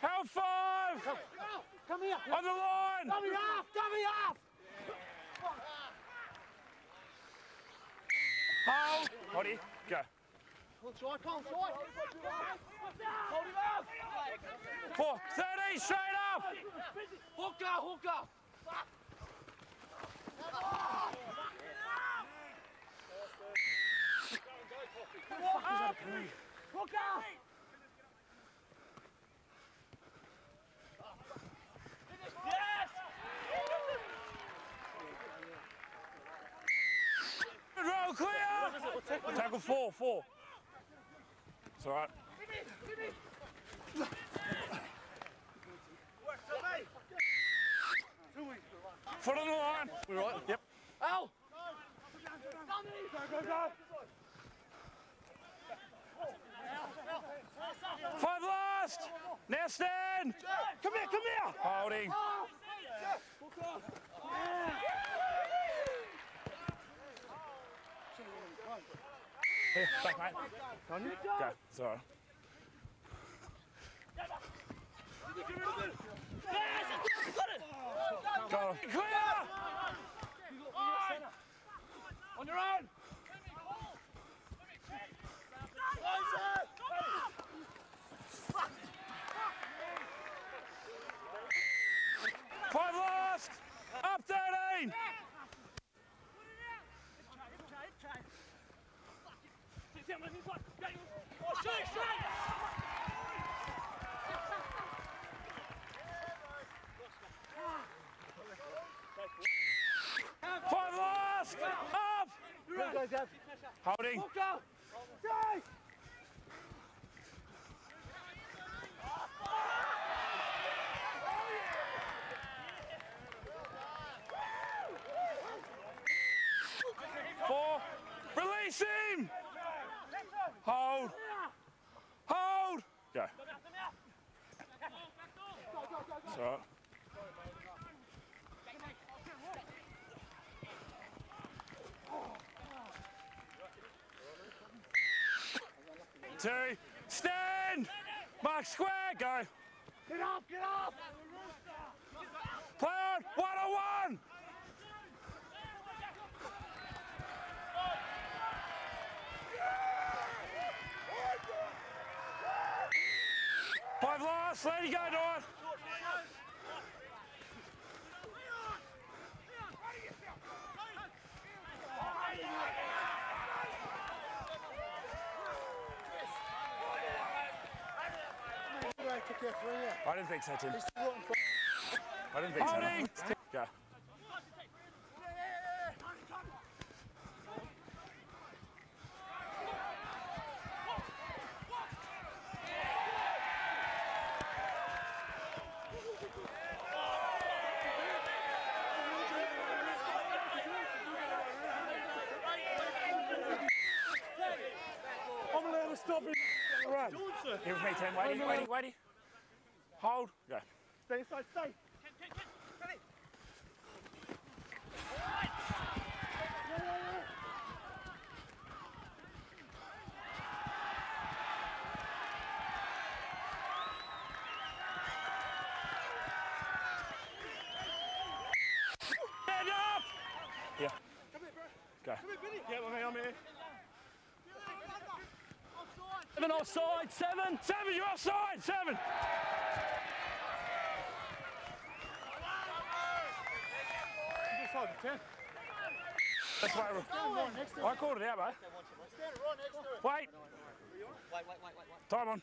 Held five! Come here. On the line! Dummy off. Dummy off. Hold! Hoddy, go. Come on, Troy. Come on, Troy. Hold him up. Four, 13, straight up! Hooker, hooker. Hooker. Roll clear! Tackle four, four. It's all right. Foot on the line. We're right. Yep. Al. Five last. Now. Come here, come here. Holding. Here, back, mate. Go. It's all right. Go. Clear! On your own. Five last. Up 13. Five last. Up. Holding. Hooker. Chase. Four. Release him. Hold. Hold. Go. It's all right. Two. Stand. Mark square. Go. Get off, get off. Play on. One on one. Five last. Let you go, Don. I didn't think so, Tim. I didn't think so. Go. I'm allowed to stop him. Run. Here with me, Tim. Whitey, Whitey, Whitey. Hold. Go. Stay, inside, stay, stay. Stand up. Yeah. Come here. Go. Get with me, I'm here. Seven offside. Seven. Seven. You're offside. Seven. Just hold the 10. That's why I, called it out, mate. Wait, wait, wait, wait, wait. Time on.